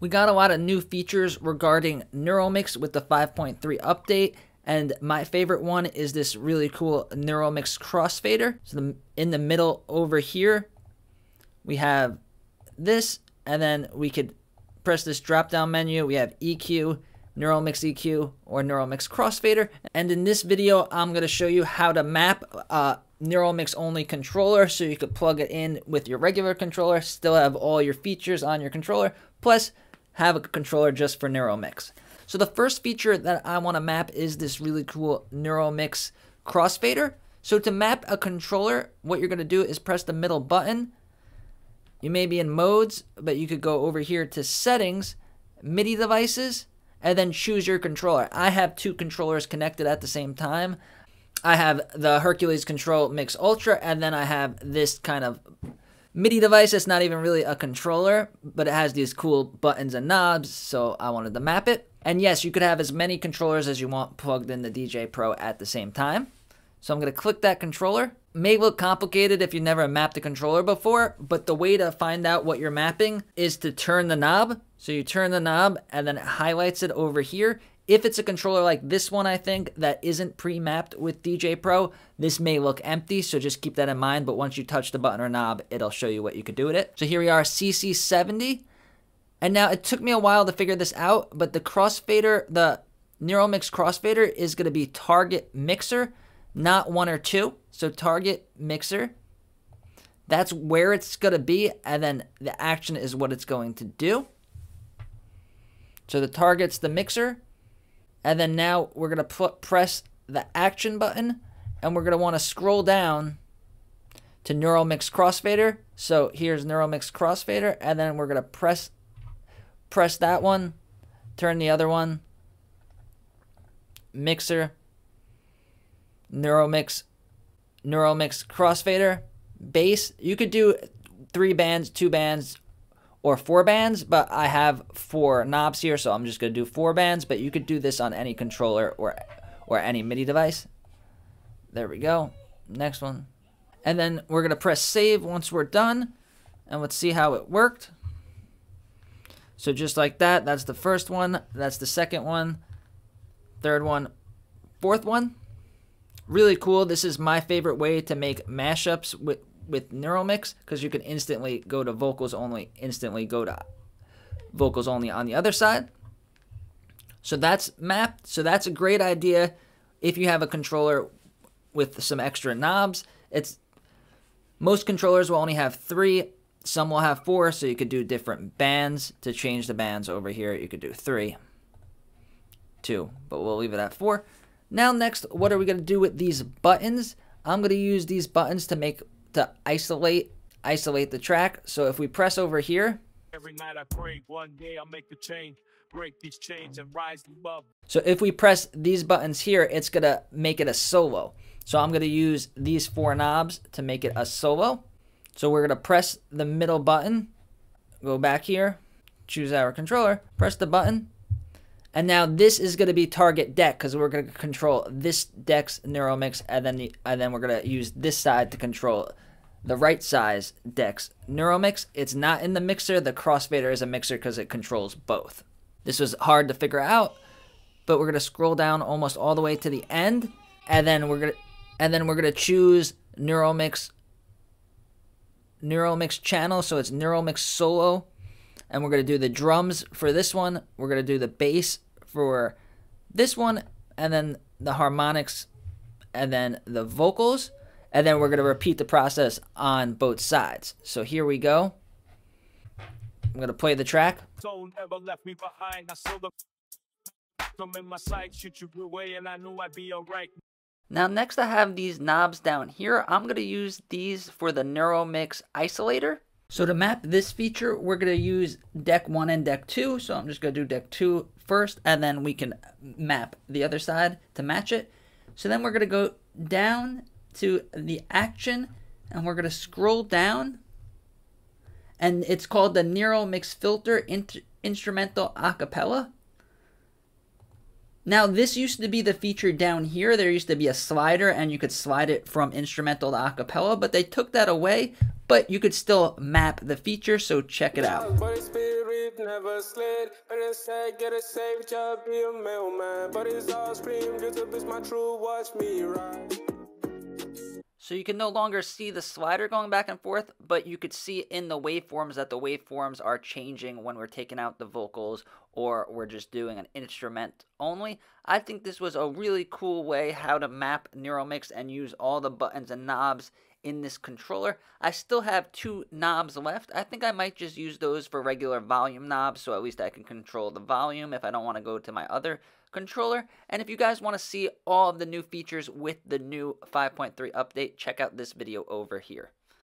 We got a lot of new features regarding Neural Mix with the 5.3 update. And my favorite one is this really cool Neural Mix crossfader. So the, in the middle over here, we have this, and then we could press this drop down menu. We have EQ, Neural Mix EQ, or Neural Mix crossfader. And in this video, I'm going to show you how to map a Neural Mix only controller so you could plug it in with your regular controller, still have all your features on your controller, plus have a controller just for Neural Mix. So the first feature that I want to map is this really cool Neural Mix crossfader. So to map a controller, what you're going to do is press the middle button. You may be in modes, but you could go over here to settings, MIDI devices, and then choose your controller. I have two controllers connected at the same time. I have the Hercules Control Mix Ultra, and then I have this kind of MIDI device that's not even really a controller, but it has these cool buttons and knobs, so I wanted to map it. And yes, you could have as many controllers as you want plugged in the djay Pro at the same time. So I'm to click that controller. May look complicated if you never mapped a controller before, but the way to find out what you're mapping is to turn the knob. So you turn the knob and then it highlights it over here. If it's a controller like this one, I think, that isn't pre-mapped with djay Pro, this may look empty, so just keep that in mind. But once you touch the button or knob, it'll show you what you could do with it. So here we are, CC70. And now it took me a while to figure this out, but the crossfader, the Neural Mix crossfader is going to be target mixer, not one or two. So target mixer, that's where it's going to be, and then the action is what it's going to do. So the target's the mixer, and then now we're going to press the action button and we're going to want to scroll down to Neural Mix Crossfader. So here's Neural Mix Crossfader and then we're going to press press that one, turn the other one, mixer, Neural Mix NeuroMix Crossfader, bass. You could do three bands, two bands, or four bands, but I have four knobs here, so I'm just going to do four bands, but you could do this on any controller or, or any MIDI device. There we go. Next one. And then we're going to press save once we're done, and let's see how it worked. So just like that, that's the first one, that's the second one, third one, fourth one. Really cool. This is my favorite way to make mashups with with Neural Mix because you can instantly go to vocals only, instantly go to vocals only on the other side. So that's mapped. So that's a great idea if you have a controller with some extra knobs. It's most controllers will only have three. Some will have four, so you could do different bands. To change the bands over here, you could do three, two, but we'll leave it at four. Now next, what are we going to do with these buttons? I'm going to use these buttons to make to isolate isolate the track. So if we press over here, every night I pray one day I'll make the change, break these chains and rise above. So if we press these buttons here, it's gonna make it a solo. So I'm gonna use these four knobs to make it a solo. So we're gonna press the middle button, go back here, choose our controller, press the button, and now this is going to be target deck because we're going to control this deck's Neural Mix, and then the, and then we're going to use this side to control the right size deck's Neural Mix. It's not in the mixer. The crossfader is a mixer because it controls both. This was hard to figure out, but we're going to scroll down almost all the way to the end, and then we're going to and then we're going to choose Neural Mix NeuroMix channel. So it's Neural Mix solo and we're going to do the drums for this one. We're going to do the bass for this one, and then the harmonics, and then the vocals, and then we're going to repeat the process on both sides. So here we go. I'm going to play the track. Now next I have these knobs down here. I'm going to use these for the Neural Mix isolator. So to map this feature, we're going to use deck 1 and deck 2. So I'm just going to do deck two first, and then we can map the other side to match it. So then we're going to go down to the action, and we're going to scroll down. And it's called the Neural Mix Filter int Instrumental Acapella. Now, this used to be the feature down here. There used to be a slider, and you could slide it from instrumental to acapella, but they took that away but you could still map the feature, so check it out. So you can no longer see the slider going back and forth, but you could see in the waveforms that the waveforms are changing when we're taking out the vocals or we're just doing an instrument only. I think this was a really cool way how to map Neural Mix and use all the buttons and knobs in this controller. I still have two knobs left. I think I might just use those for regular volume knobs so at least I can control the volume if I don't want to go to my other controller. And if you guys want to see all of the new features with the new 5.3 update, check out this video over here.